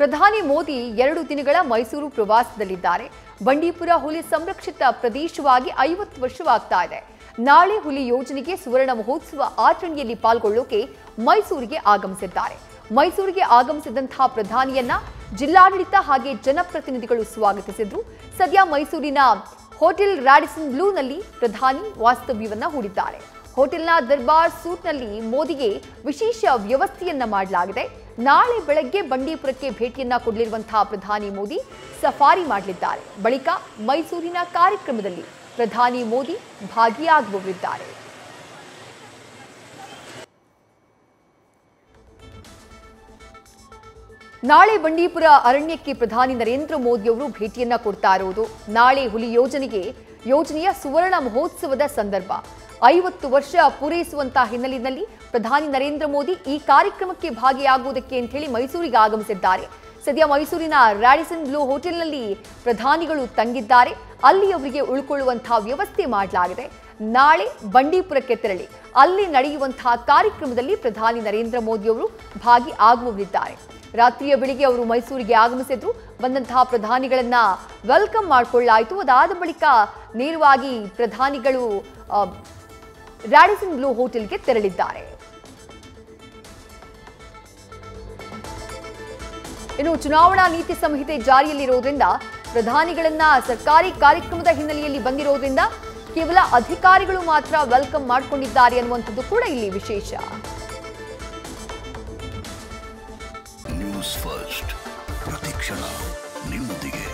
ಪ್ರಧಾನಿ ಮೋದಿ ಎರಡು ದಿನಗಳ ಮೈಸೂರು ಪ್ರವಾಸದಲ್ಲಿದ್ದಾರೆ. ಬಂಡೀಪುರ ಹುಲಿ ಸಂರಕ್ಷಿತ ಪ್ರದೇಶವಾಗಿ ಐವತ್ತು ವರ್ಷವಾಗ್ತಾ ಇದೆ. ನಾಳೆ ಹುಲಿ ಯೋಜನೆಗೆ ಸುವರ್ಣ ಮಹೋತ್ಸವ ಆಚರಣೆಯಲ್ಲಿ ಪಾಲ್ಗೊಳ್ಳೋಕೆ ಮೈಸೂರಿಗೆ ಆಗಮಿಸಿದ್ದಾರೆ. ಮೈಸೂರಿಗೆ ಆಗಮಿಸಿದಂತಹ ಪ್ರಧಾನಿಯನ್ನ ಜಿಲ್ಲಾಡಳಿತ ಹಾಗೆ ಜನಪ್ರತಿನಿಧಿಗಳು ಸ್ವಾಗತಿಸಿದ್ರು. ಸದ್ಯ ಮೈಸೂರಿನ ಹೋಟೆಲ್ ರಾಡಿಸನ್ ಬ್ಲೂನಲ್ಲಿ ಪ್ರಧಾನಿ ವಾಸ್ತವ್ಯವನ್ನ ಹೂಡಿದ್ದಾರೆ. ಹೋಟೆಲ್ನ ದರ್ಬಾರ್ ಸೂಟ್ನಲ್ಲಿ ಮೋದಿಗೆ ವಿಶೇಷ ವ್ಯವಸ್ಥೆಯನ್ನ ಮಾಡಲಾಗಿದೆ. ನಾಳೆ ಬೆಳಗ್ಗೆ ಬಂಡೀಪುರಕ್ಕೆ ಭೇಟಿಯನ್ನ ಕೊಡಲಿರುವಂತಹ ಪ್ರಧಾನಿ ಮೋದಿ ಸಫಾರಿ ಮಾಡಲಿದ್ದಾರೆ. ಬಳಿಕ ಮೈಸೂರಿನ ಕಾರ್ಯಕ್ರಮದಲ್ಲಿ ಪ್ರಧಾನಿ ಮೋದಿ ಭಾಗಿಯಾಗುವವರಿದ್ದಾರೆ. ನಾಳೆ ಬಂಡೀಪುರ ಅರಣ್ಯಕ್ಕೆ ಪ್ರಧಾನಿ ನರೇಂದ್ರ ಮೋದಿ ಅವರು ಭೇಟಿಯನ್ನ ಕೊಡ್ತಾ ಇರುವುದು ನಾಳೆ ಹುಲಿ ಯೋಜನೆಗೆ ಯೋಜನೆಯ ಸುವರ್ಣ ಮಹೋತ್ಸವದ ಸಂದರ್ಭ. ಐವತ್ತು ವರ್ಷ ಪೂರೈಸುವಂತಹ ಹಿನ್ನೆಲೆಯಲ್ಲಿ ಪ್ರಧಾನಿ ನರೇಂದ್ರ ಮೋದಿ ಈ ಕಾರ್ಯಕ್ರಮಕ್ಕೆ ಭಾಗಿಯಾಗುವುದಕ್ಕೆ ಅಂತ ಹೇಳಿ ಮೈಸೂರಿಗೆ ಆಗಮಿಸಿದ್ದಾರೆ. ಸದ್ಯ ಮೈಸೂರಿನ ರ್ಯಾಡಿಸನ್ ಬ್ಲೂ ಹೋಟೆಲ್ನಲ್ಲಿ ಪ್ರಧಾನಿಗಳು ತಂಗಿದ್ದಾರೆ. ಅಲ್ಲಿ ಅವರಿಗೆ ಉಳ್ಕೊಳ್ಳುವಂತಹ ವ್ಯವಸ್ಥೆ ಮಾಡಲಾಗಿದೆ. ನಾಳೆ ಬಂಡೀಪುರಕ್ಕೆ ತೆರಳಿ ಅಲ್ಲಿ ನಡೆಯುವಂತಹ ಕಾರ್ಯಕ್ರಮದಲ್ಲಿ ಪ್ರಧಾನಿ ನರೇಂದ್ರ ಮೋದಿ ಅವರು ಭಾಗಿ ಆಗುವವರಿದ್ದಾರೆ ರಾತ್ರಿಯ ಬೆಳಿಗ್ಗೆ ಅವರು ಮೈಸೂರಿಗೆ ಆಗಮಿಸಿದ್ರು. ಬಂದಂತಹ ಪ್ರಧಾನಿಗಳನ್ನ ವೆಲ್ಕಮ್ ಮಾಡಿಕೊಳ್ಳಾಯಿತು. ಅದಾದ ಬಳಿಕ ನೇರವಾಗಿ ಪ್ರಧಾನಿಗಳು ರಾಡಿಸನ್ ಬ್ಲೂ ಹೋಟೆಲ್ಗೆ ತೆರಳಿದ್ದಾರೆ. ಇನ್ನು ಚುನಾವಣಾ ನೀತಿ ಸಂಹಿತೆ ಜಾರಿಯಲ್ಲಿರೋದ್ರಿಂದ, ಪ್ರಧಾನಿಗಳನ್ನ ಸರ್ಕಾರಿ ಕಾರ್ಯಕ್ರಮದ ಹಿನ್ನೆಲೆಯಲ್ಲಿ ಬಂದಿರೋದ್ರಿಂದ ಕೇವಲ ಅಧಿಕಾರಿಗಳು ಮಾತ್ರ ವೆಲ್ಕಮ್ ಮಾಡಿಕೊಂಡಿದ್ದಾರೆ ಅನ್ನುವಂಥದ್ದು ಕೂಡ ಇಲ್ಲಿ ವಿಶೇಷ. ನ್ಯೂಸ್ ಫಸ್ಟ್ ಪ್ರತಿಕ್ಷಣ ನಿಮ್ಮೊಂದಿಗೆ